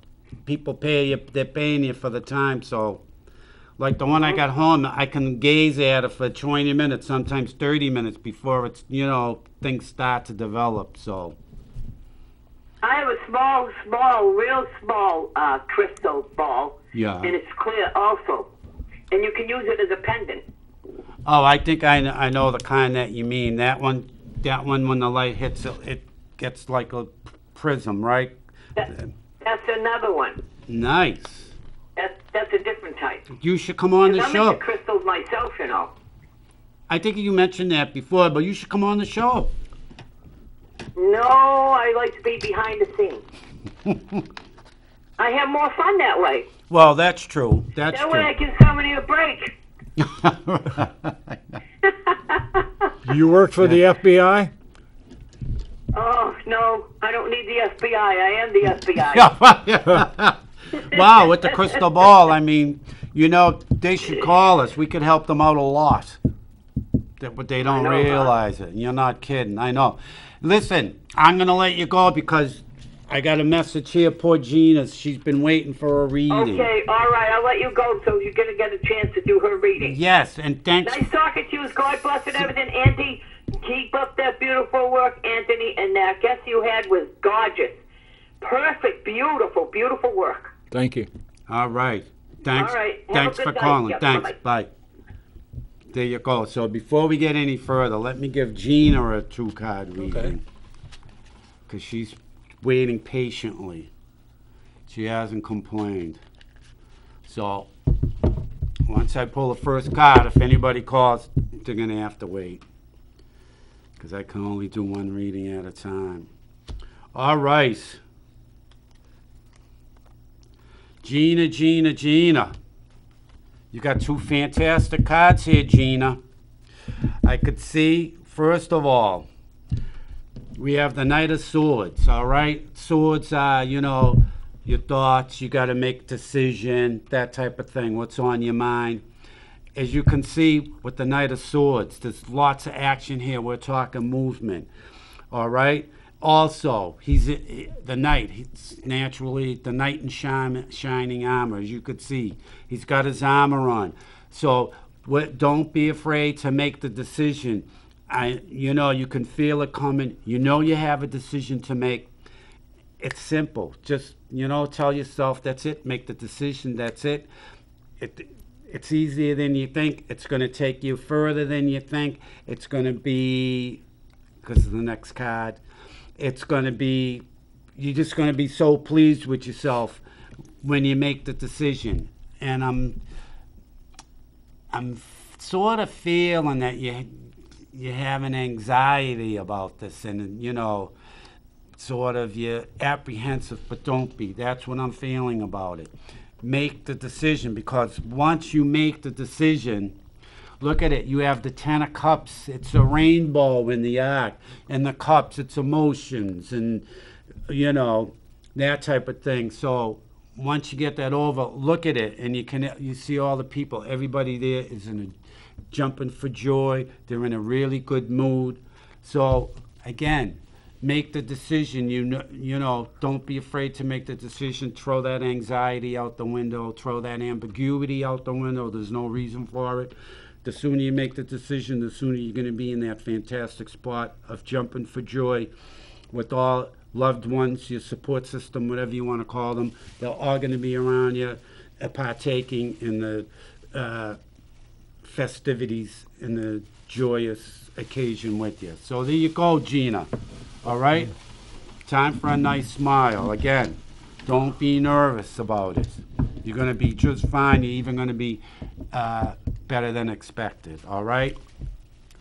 people pay you, they're paying you for the time. So, like the one I got home, I can gaze at it for 20 minutes, sometimes 30 minutes before it's you know things start to develop. So, I have a small, small, real small uh, crystal ball, yeah. and it's clear also. And you can use it as a pendant. Oh, I think I, I know the kind that you mean. That one, that one when the light hits it, it gets like a prism, right? That, that's another one. Nice. That's, that's a different type. You should come on the 'Cause I'm show. into crystals myself, you know. I think you mentioned that before, but you should come on the show. No, I like to be behind the scenes. [LAUGHS] I have more fun that way. Well, that's true. That's That way I true. give somebody a break. [LAUGHS] You work for the FBI? Oh, no, I don't need the FBI. I am the FBI. [LAUGHS] [LAUGHS] wow, with the crystal ball, I mean, you know, they should call us. We could help them out a lot. That, but they don't know, realize it. You're not kidding. I know. Listen, I'm gonna let you go because I got a message here. Poor Gina, she's been waiting for a reading. Okay, all right, I'll let you go so you're going to get a chance to do her reading. Yes, and thanks. Nice talking to you. God bless and everything. Andy. keep up that beautiful work, Anthony. And that guest you had was gorgeous. Perfect, beautiful, beautiful work. Thank you. All right. Thanks. All right. Have a Thanks good for night. calling. Yeah, Thanks. bye-bye. Bye. There you go. So before we get any further, let me give Gina a two card reading. Because she's waiting patiently. She hasn't complained. So once I pull the first card, if anybody calls, they're going to have to wait. Because I can only do one reading at a time. All right. Gina, Gina, Gina. You got two fantastic cards here, Gina. I could see, first of all, we have the Knight of Swords, all right? Swords are, you know, your thoughts, you got to make decision, that type of thing, what's on your mind. As you can see with the Knight of Swords, there's lots of action here. We're talking movement, all right? Also, he's uh, the knight. He's naturally the knight in shine, shining armor, as you could see. He's got his armor on. So what, don't be afraid to make the decision. I, you know, you can feel it coming. You know you have a decision to make. It's simple. Just you know, tell yourself that's it. Make the decision. That's it. It it's easier than you think. It's going to take you further than you think. It's going to be because of the next card. It's going to be you're just going to be so pleased with yourself when you make the decision. And I'm I'm sort of feeling that you you have an anxiety about this, and you know, sort of you're apprehensive, but don't be. That's what I'm feeling about it. Make the decision because once you make the decision, look at it. You have the Ten of Cups. It's a rainbow in the arc, and the cups. It's emotions, and you know that type of thing. So once you get that over, look at it, and you can you see all the people. Everybody there is in a jumping for joy. They're in a really good mood. So again, make the decision. You know, you know, don't be afraid to make the decision. Throw that anxiety out the window. Throw that ambiguity out the window. There's no reason for it. The sooner you make the decision, the sooner you're going to be in that fantastic spot of jumping for joy with all loved ones, your support system, whatever you want to call them. They're all going to be around you, uh, partaking in the uh, festivities and the joyous occasion with you. So there you go, Gina. All right? Time for a nice smile. Again, don't be nervous about it. You're going to be just fine. You're even going to be uh, better than expected. All right?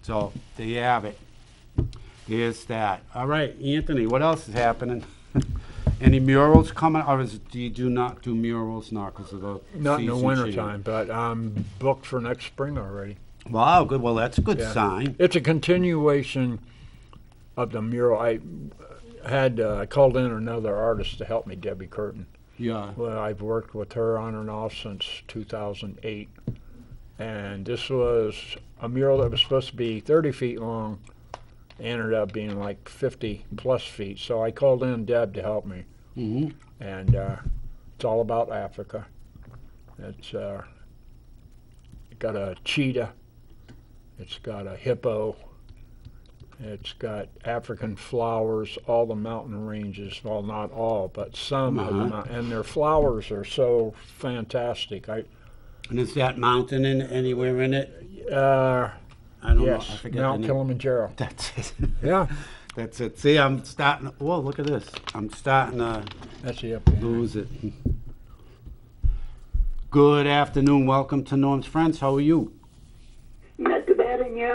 So there you have it. Here's that. All right, Anthony, what else is happening? [LAUGHS] Any murals coming, or is it, do you do not do murals now because of the Not in the season winter change? time, but I'm booked for next spring already. Wow, good. Well, that's a good Yeah. sign. It's a continuation of the mural. I had uh, I called in another artist to help me, Debbie Curtin. Yeah. Well, I've worked with her on and off since 2008, and this was a mural that was supposed to be 30 feet long, ended up being like 50 plus feet. So I called in Deb to help me, hmm and uh, it's all about Africa. It's uh, got a cheetah, it's got a hippo, it's got African flowers, all the mountain ranges. Well, not all, but some of Uh-huh. them, and their flowers are so fantastic. I And is that mountain in anywhere in it? uh, I don't know. I yes, forget Mount the name. Kilimanjaro. That's it. [LAUGHS] Yeah, That's it. See, I'm starting. Whoa, look at this. I'm starting to that's the up there. lose it. Good afternoon. Welcome to Norm's Friends. How are you? Not too bad, and you?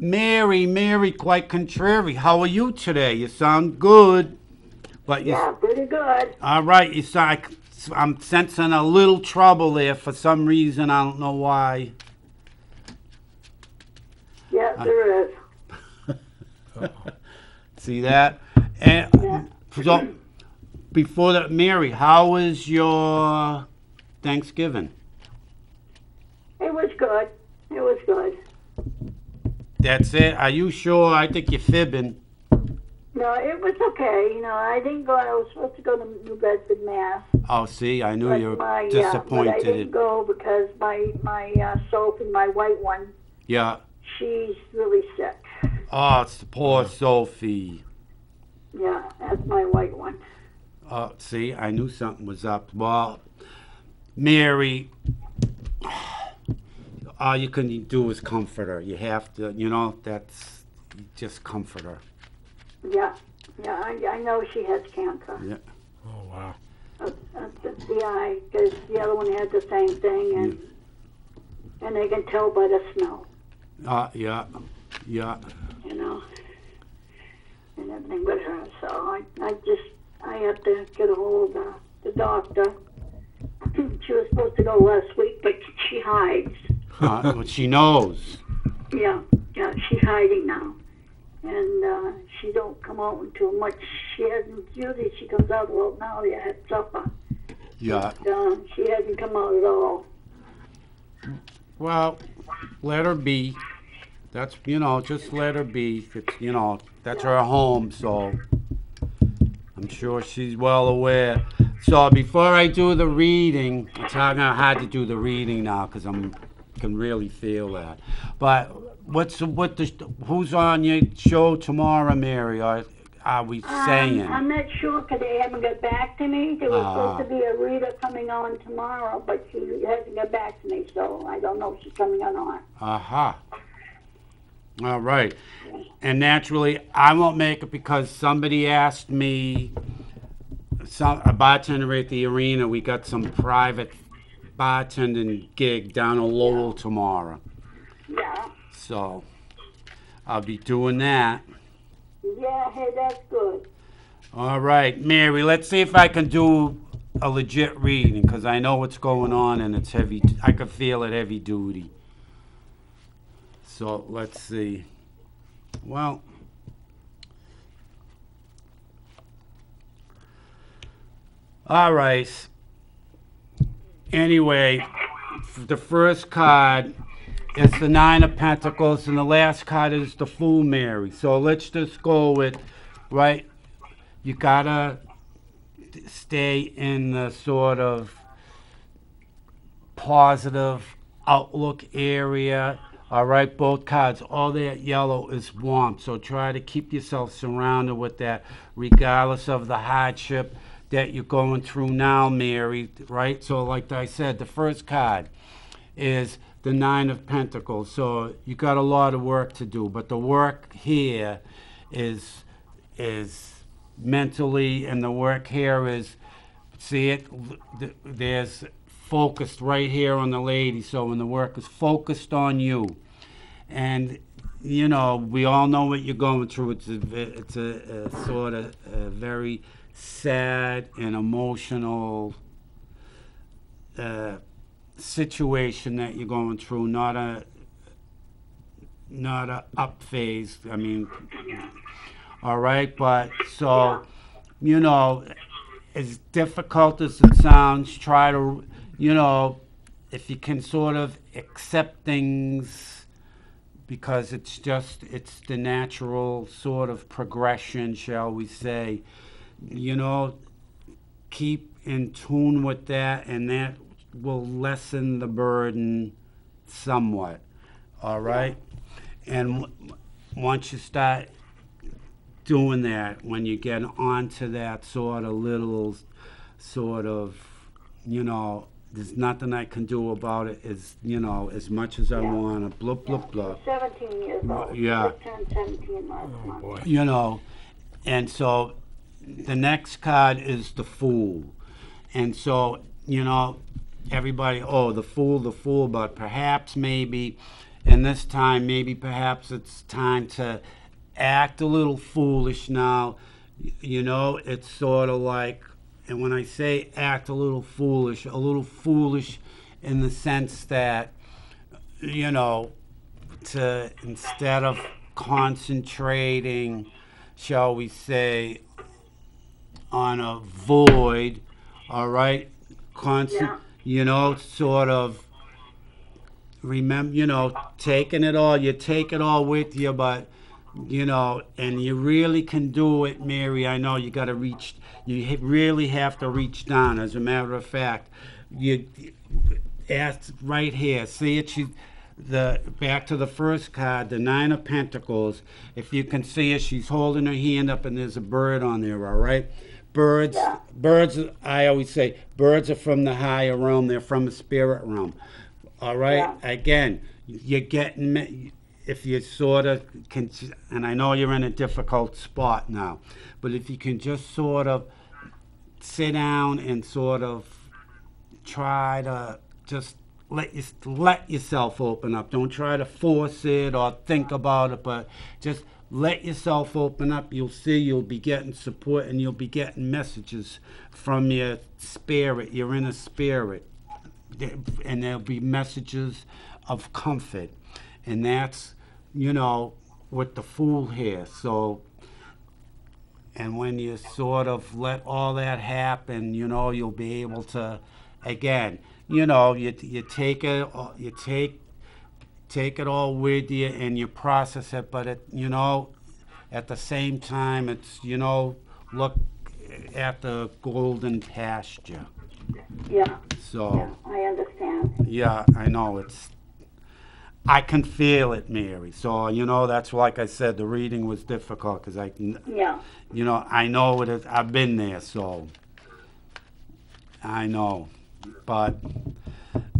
Mary, Mary, quite contrary. How are you today? You sound good. But you, Yeah, pretty good. all right, you sound, I'm sensing a little trouble there for some reason. I don't know why. Yeah, uh, there is. [LAUGHS] See that? And so, before that, Mary, how was your Thanksgiving? It was good. It was good. That's it. Are you sure? I think you're fibbing. No, it was okay. You know, I didn't go. I was supposed to go to New Bedford, Mass. Oh, see, I knew but you were my, Yeah, but I disappointed. didn't go because my my uh, Sophie, my white one, yeah. she's really sick. Oh, it's the poor Sophie. Yeah, that's my white one. Oh, see, I knew something was up. Well, Mary, all you can do is comfort her. You have to, you know, that's just comfort her. Yeah, yeah, I, I know she has cancer. Yeah. Oh wow. Uh, uh, the, the eye, because the other one had the same thing, and and they can tell by the smell, Uh, yeah. Yeah. you know, and everything with her. So I, I just, I have to get a hold of the, the doctor. [CLEARS THROAT] she was supposed to go last week, but she hides. Uh, but she knows. Yeah, yeah, she's hiding now, and uh, she don't come out until much. She hasn't. Usually she comes out well now. Yeah, at supper. Yeah. Uh, she hasn't come out at all. Well, let her be. That's you know, just let her be. It's you know, that's her home, so I'm sure she's well aware. So before I do the reading, it's hard, hard to do the reading now because I'm can really feel that. But what's what the who's on your show tomorrow, Mary? Are are we saying? Um, I'm not sure because they haven't got back to me. There was Ah. supposed to be a reader coming on tomorrow, but she hasn't got back to me, so I don't know if she's coming on or not. Aha. All right. And naturally, I won't make it because somebody asked me, some, a bartender at the arena, we got some private bartending gig down in Lowell tomorrow. Yeah. So I'll be doing that. Yeah, hey, that's good. All right, Mary, let's see if I can do a legit reading because I know what's going on and it's heavy. I can feel it heavy duty. So let's see. Well, all right. Anyway, the first card is the Nine of Pentacles, and the last card is the Fool Mary. So let's just go with, right? You gotta stay in the sort of positive outlook area. All right, both cards. All that yellow is warmth. So try to keep yourself surrounded with that, regardless of the hardship that you're going through now, Mary. Right? So, like I said, the first card is the Nine of Pentacles. So you got a lot of work to do, but the work here is is mentally, and the work here is see it. There's focused right here on the lady. So when the work is focused on you, and you know we all know what you're going through. It's a it's a, a sort of a very sad and emotional. Uh, situation that you're going through, not a not a up phase. I mean, all right, but so you know, as difficult as it sounds, try to you know, if you can sort of accept things because it's just it's the natural sort of progression, shall we say? You know, keep in tune with that, and that will lessen the burden somewhat. All right, and w- once you start doing that, when you get onto that sort of little, sort of, you know, there's nothing I can do about it. Is you know, as much as I Yeah. want to, blah blah blah. 17 years old. Yeah. I turned 17 last oh, month. Boy. you know and so the next card is the fool. And so you know everybody oh the fool the fool but perhaps maybe and this time maybe perhaps it's time to act a little foolish now. You know it's sort of like and when i say act a little foolish a little foolish in the sense that you know to instead of concentrating, shall we say, on a void, all right, constant, Yeah. you know, sort of remember, you know, taking it all, you take it all with you, but you know, and you really can do it, Mary. I know you got to reach, you really have to reach down. As a matter of fact, you ask right here. See it? She, the back to the first card, the nine of pentacles. If you can see it, she's holding her hand up, and there's a bird on there. All right, birds. Yeah. Birds. I always say birds are from the higher realm. They're from the spirit realm. All right. Yeah. Again, you're getting. me- If you sort of can, and I know you're in a difficult spot now, but if you can just sort of sit down and sort of try to just let you let yourself open up. Don't try to force it or think about it, but just let yourself open up. You'll see you'll be getting support and you'll be getting messages from your spirit, your inner spirit, and there'll be messages of comfort, and that's you know with the fool here. So and when you sort of let all that happen, you know, you'll be able to, again, you know, you, you take all- you take, take it all with you and you process it, but it, you know, at the same time, it's, you know, look at the golden pasture. Yeah, So, I understand. yeah, I know it's I can feel it, Mary. So you know that's like I said, the reading was difficult because I can, Yeah. you know, I know it. Is, I've been there, so I know. But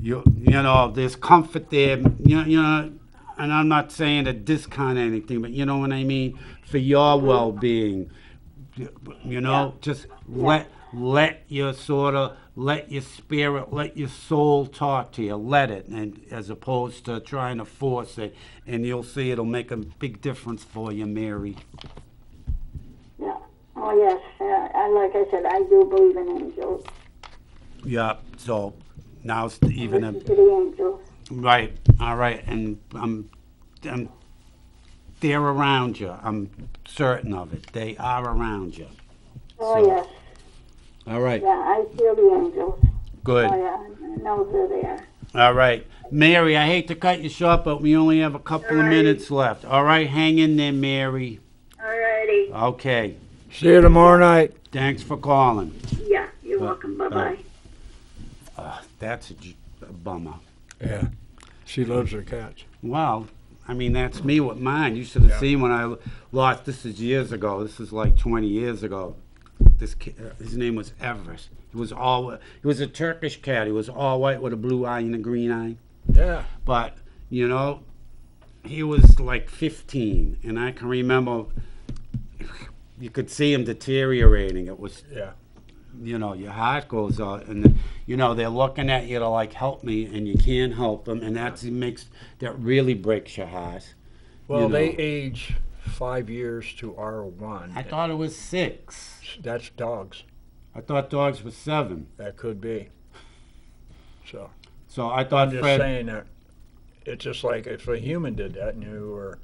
you, you know, there's comfort there. You, you know, and I'm not saying to discount anything, but you know what I mean for your well-being. You know, just let let your sort of let your spirit, let your soul talk to you. Let it, and as opposed to trying to force it, and you'll see it'll make a big difference for you, Mary. Yeah. Oh yes. Uh, I, like I said, I do believe in angels. Yeah. So now it's even a Listen to the angels. right. All right, and I'm, I'm they're around you. I'm certain of it. They are around you. Oh So- yes. All right. Yeah, I feel the angels. Good. Oh yeah, I know they're there. All right. Mary, I hate to cut you short, but we only have a couple of Alrighty. minutes left. All right, hang in there, Mary. Alrighty. Okay. See you tomorrow night. Thanks for calling. Yeah, you're Uh, welcome. Bye bye. Uh, that's a bummer. Yeah. She loves her cats. Well, I mean, that's me with mine. You should have Yeah. seen when I lost. This is years ago. This is like 20 years ago. This kid, uh, his name was Everest. He was all. He was a Turkish cat. He was all white with a blue eye and a green eye. Yeah. But you know, he was like 15, and I can remember. You could see him deteriorating. It was Yeah. You know, your heart goes out, and you know they're looking at you to like help me, and you can't help them, and that's it makes that really breaks your heart. Well, You they age five years to R1. I thought it was six. That's dogs. I thought dogs were seven. That could be. So So I thought I'm just Fred. saying that it's just like if a human did that and you were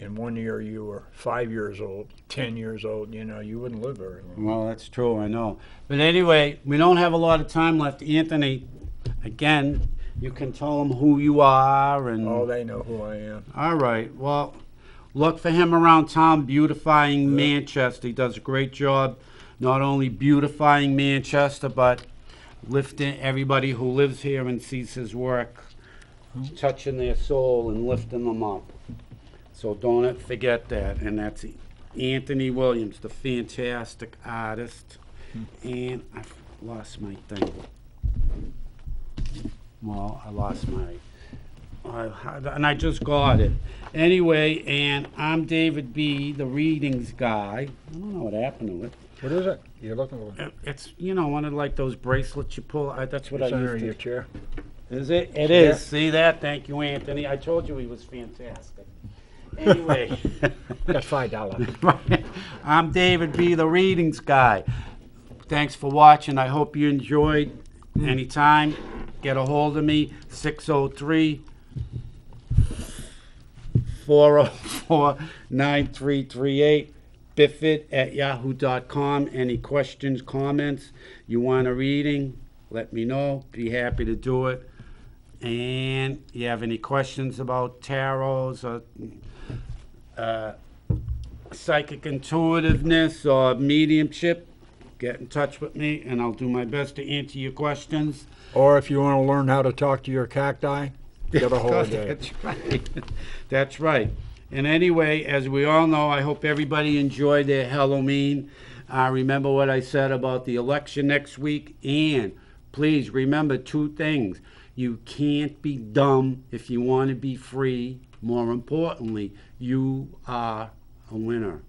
in one year you were five years old, ten years old, you know, you wouldn't live very long. Well, that's true. I know. But anyway, we don't have a lot of time left. Anthony, again, you can tell them who you are and. Oh, they know who I am. All right. Well, look for him around town beautifying Manchester. He does a great job, not only beautifying Manchester, but lifting everybody who lives here and sees his work, hmm. touching their soul and lifting them up. So don't forget that. And that's Anthony Williams, the fantastic artist. And I lost my thing. Well, I lost my. I, and I just got it. Anyway, and I'm David B., the readings guy. I don't know what happened to it. What is it? You're looking for It- It's, you know, one of like those bracelets you pull. I, that's what it's I under used your to. chair. Is it? It is. See that? Thank you, Anthony. I told you he was fantastic. Anyway. That's five dollars. I'm David B., the readings guy. Thanks for watching. I hope you enjoyed. Anytime, get a hold of me, 603 404 9338. Biffit at yahoo.com. Any questions, comments, you want a reading, let me know. Be happy to do it. And you have any questions about tarots or uh, psychic intuitiveness or mediumship, get in touch with me and I'll do my best to answer your questions. Or if you want to learn how to talk to your cacti, get a [LAUGHS] hold of Dave. That's right. [LAUGHS] That's right. And anyway, as we all know, I hope everybody enjoyed their Halloween. Uh, remember what I said about the election next week. And please remember two things. You can't be dumb if you want to be free. More importantly, you are a winner.